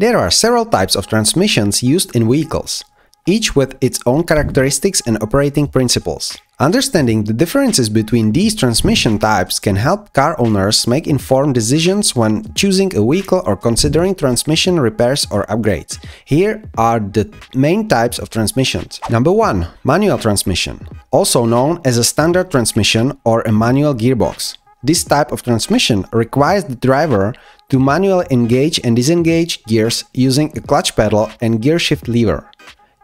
There are several types of transmissions used in vehicles, each with its own characteristics and operating principles. Understanding the differences between these transmission types can help car owners make informed decisions when choosing a vehicle or considering transmission repairs or upgrades. Here are the main types of transmissions. Number 1. Manual transmission, also known as a standard transmission or a manual gearbox. This type of transmission requires the driver to manually engage and disengage gears using a clutch pedal and gear shift lever.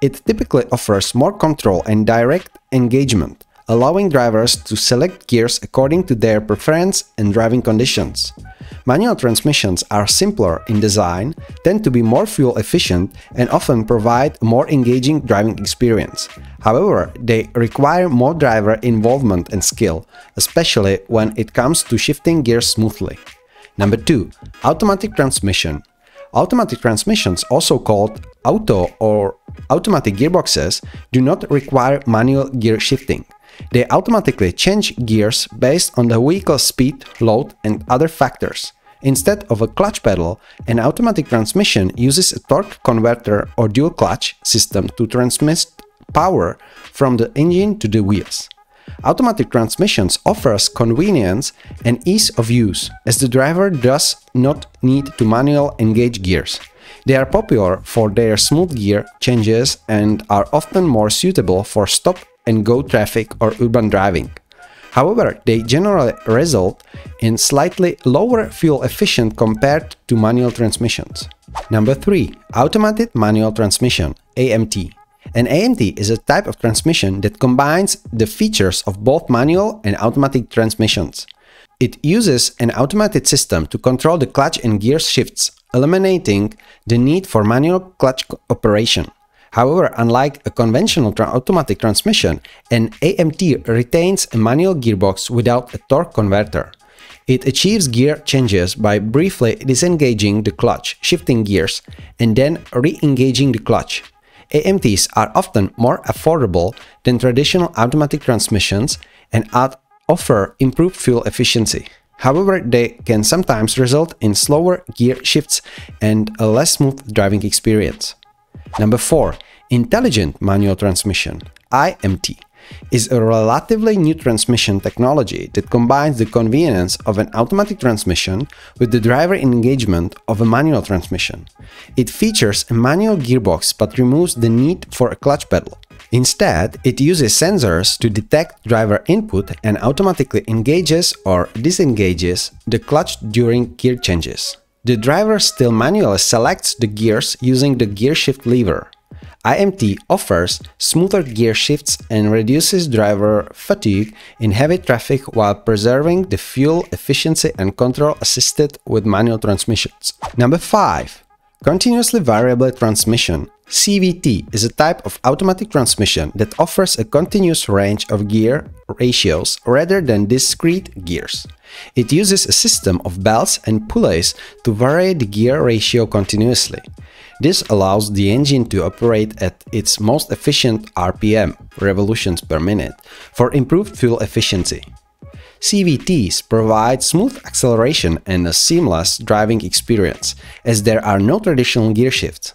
It typically offers more control and direct engagement, allowing drivers to select gears according to their preference and driving conditions. Manual transmissions are simpler in design, tend to be more fuel efficient, and often provide a more engaging driving experience. However, they require more driver involvement and skill, especially when it comes to shifting gears smoothly. Number 2. Automatic transmission. Automatic transmissions, also called auto or automatic gearboxes, do not require manual gear shifting. They automatically change gears based on the vehicle's speed, load and other factors. Instead of a clutch pedal, an automatic transmission uses a torque converter or dual clutch system to transmit power from the engine to the wheels. Automatic transmissions offers convenience and ease of use, as the driver does not need to manually engage gears. They are popular for their smooth gear changes and are often more suitable for stop and go traffic or urban driving. However, they generally result in slightly lower fuel efficient compared to manual transmissions. Number 3. Automated Manual Transmission AMT An AMT is a type of transmission that combines the features of both manual and automatic transmissions. It uses an automated system to control the clutch and gear shifts, eliminating the need for manual clutch operation. However, unlike a conventional tra automatic transmission, an AMT retains a manual gearbox without a torque converter. It achieves gear changes by briefly disengaging the clutch, shifting gears, and then re-engaging the clutch. AMTs are often more affordable than traditional automatic transmissions and offer improved fuel efficiency. However, they can sometimes result in slower gear shifts and a less smooth driving experience. Number 4. Intelligent Manual Transmission IMT is a relatively new transmission technology that combines the convenience of an automatic transmission with the driver engagement of a manual transmission. It features a manual gearbox but removes the need for a clutch pedal. Instead, it uses sensors to detect driver input and automatically engages or disengages the clutch during gear changes. The driver still manually selects the gears using the gear shift lever. IMT offers smoother gear shifts and reduces driver fatigue in heavy traffic while preserving the fuel efficiency and control assisted with manual transmissions. Number 5. Continuously Variable Transmission CVT is a type of automatic transmission that offers a continuous range of gear ratios rather than discrete gears. It uses a system of belts and pulleys to vary the gear ratio continuously. This allows the engine to operate at its most efficient RPM revolutions per minute for improved fuel efficiency. CVTs provide smooth acceleration and a seamless driving experience, as there are no traditional gear shifts.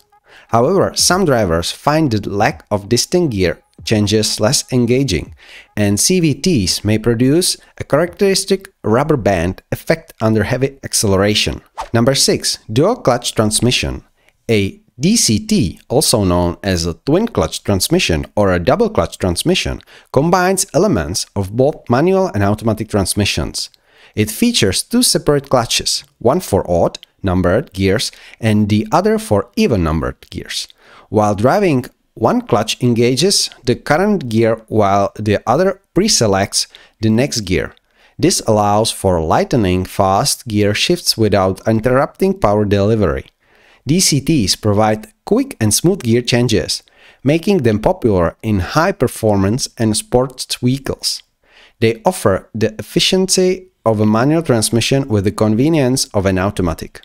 However, some drivers find the lack of distinct gear changes less engaging, and CVTs may produce a characteristic rubber band effect under heavy acceleration. Number 6. Dual clutch transmission. A DCT, also known as a twin clutch transmission or a double clutch transmission, combines elements of both manual and automatic transmissions. It features two separate clutches, one for odd numbered gears and the other for even numbered gears. While driving, one clutch engages the current gear while the other pre-selects the next gear. This allows for lightning fast gear shifts without interrupting power delivery. DCTs provide quick and smooth gear changes, making them popular in high performance and sports vehicles. They offer the efficiency of a manual transmission with the convenience of an automatic.